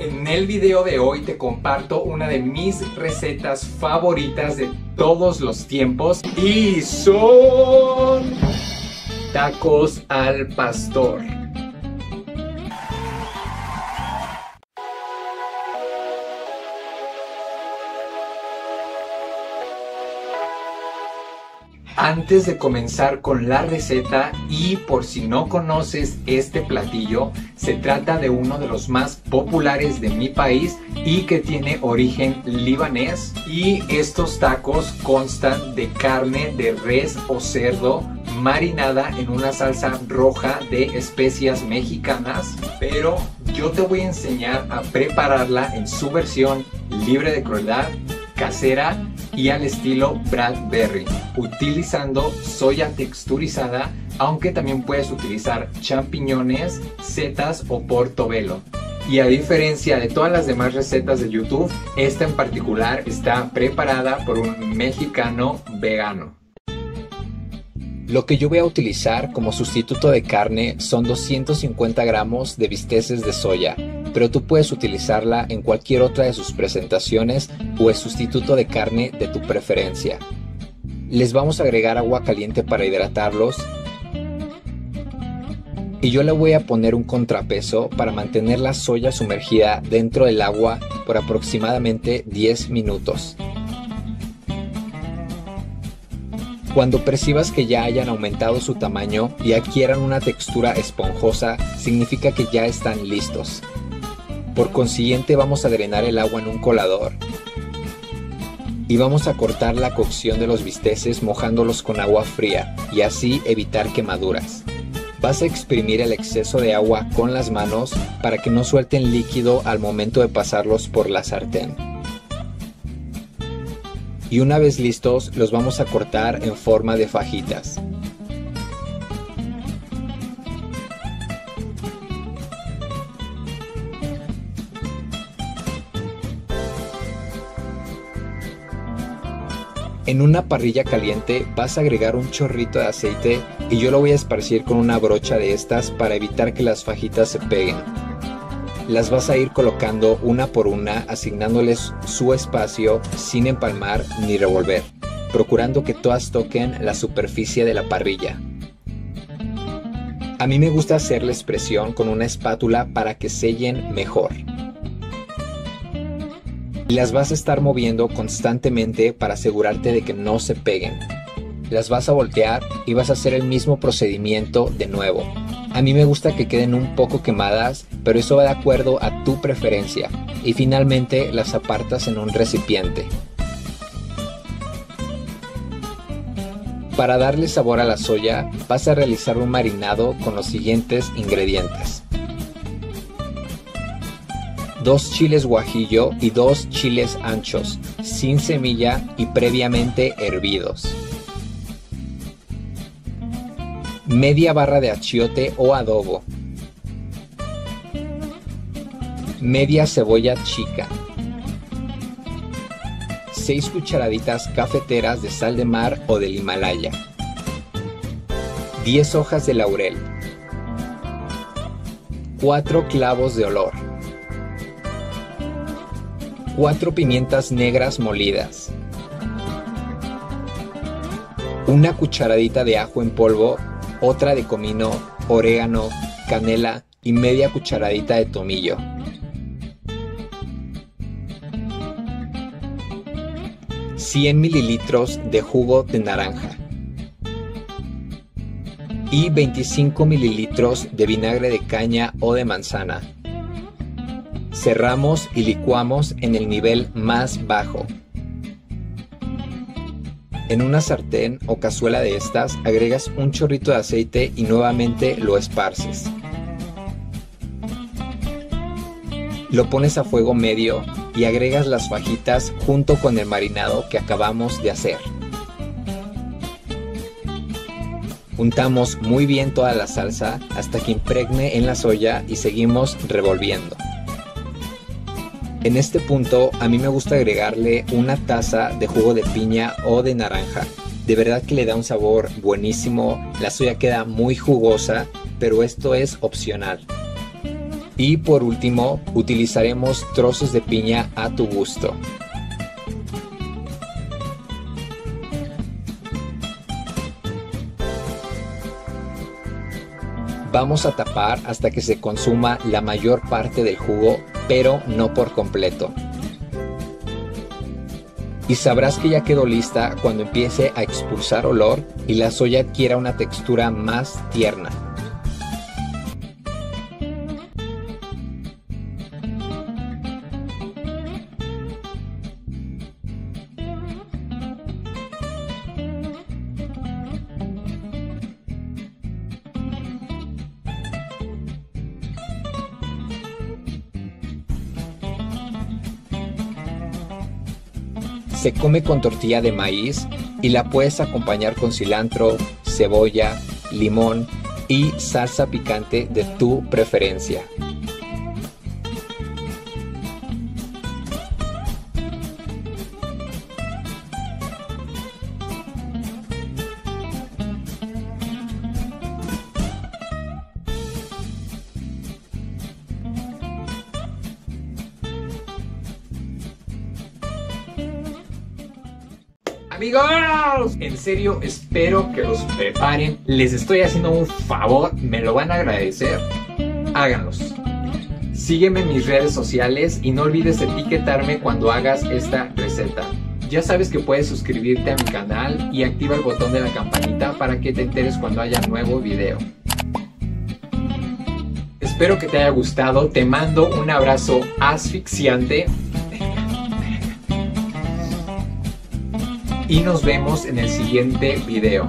En el video de hoy te comparto una de mis recetas favoritas de todos los tiempos y son tacos al pastor. Antes de comenzar con la receta y por si no conoces este platillo, se trata de uno de los más populares de mi país y que tiene origen libanés. Y estos tacos constan de carne de res o cerdo marinada en una salsa roja de especias mexicanas, pero yo te voy a enseñar a prepararla en su versión libre de crueldad, casera y al estilo Bradbury, utilizando soya texturizada, aunque también puedes utilizar champiñones, setas o portobelo. Y a diferencia de todas las demás recetas de YouTube, esta en particular está preparada por un mexicano vegano. Lo que yo voy a utilizar como sustituto de carne son 250 gramos de bisteces de soya, pero tú puedes utilizarla en cualquier otra de sus presentaciones o el sustituto de carne de tu preferencia. Les vamos a agregar agua caliente para hidratarlos y yo le voy a poner un contrapeso para mantener la soya sumergida dentro del agua por aproximadamente 10 minutos. Cuando percibas que ya hayan aumentado su tamaño y adquieran una textura esponjosa, significa que ya están listos. Por consiguiente vamos a drenar el agua en un colador y vamos a cortar la cocción de los bisteces mojándolos con agua fría y así evitar quemaduras. Vas a exprimir el exceso de agua con las manos para que no suelten líquido al momento de pasarlos por la sartén. Y una vez listos los vamos a cortar en forma de fajitas. En una parrilla caliente vas a agregar un chorrito de aceite y yo lo voy a esparcir con una brocha de estas para evitar que las fajitas se peguen. Las vas a ir colocando una por una asignándoles su espacio sin empalmar ni revolver, procurando que todas toquen la superficie de la parrilla. A mí me gusta hacerles presión con una espátula para que sellen mejor y las vas a estar moviendo constantemente para asegurarte de que no se peguen. Las vas a voltear y vas a hacer el mismo procedimiento de nuevo. A mí me gusta que queden un poco quemadas, pero eso va de acuerdo a tu preferencia. Y finalmente las apartas en un recipiente. Para darle sabor a la soya, vas a realizar un marinado con los siguientes ingredientes. 2 chiles guajillo y 2 chiles anchos, sin semilla y previamente hervidos. Media barra de achiote o adobo. Media cebolla chica. 6 cucharaditas cafeteras de sal de mar o del Himalaya. 10 hojas de laurel. 4 clavos de olor. 4 pimientas negras molidas, una cucharadita de ajo en polvo, otra de comino, orégano, canela y media cucharadita de tomillo. ...100 mililitros de jugo de naranja y 25 mililitros de vinagre de caña o de manzana. Cerramos y licuamos en el nivel más bajo. En una sartén o cazuela de estas agregas un chorrito de aceite y nuevamente lo esparces. Lo pones a fuego medio y agregas las fajitas junto con el marinado que acabamos de hacer. Untamos muy bien toda la salsa hasta que impregne en la soya y seguimos revolviendo. En este punto a mí me gusta agregarle una taza de jugo de piña o de naranja. De verdad que le da un sabor buenísimo, la soya queda muy jugosa, pero esto es opcional. Y por último, utilizaremos trozos de piña a tu gusto. Vamos a tapar hasta que se consuma la mayor parte del jugo, pero no por completo. Y sabrás que ya quedó lista cuando empiece a expulsar olor y la soya adquiera una textura más tierna. Se come con tortilla de maíz y la puedes acompañar con cilantro, cebolla, limón y salsa picante de tu preferencia. Amigos, en serio espero que los preparen. Les estoy haciendo un favor, me lo van a agradecer. Háganlos. Sígueme en mis redes sociales y no olvides etiquetarme cuando hagas esta receta. Ya sabes que puedes suscribirte a mi canal y activa el botón de la campanita para que te enteres cuando haya nuevo video. Espero que te haya gustado, te mando un abrazo asfixiante y nos vemos en el siguiente video.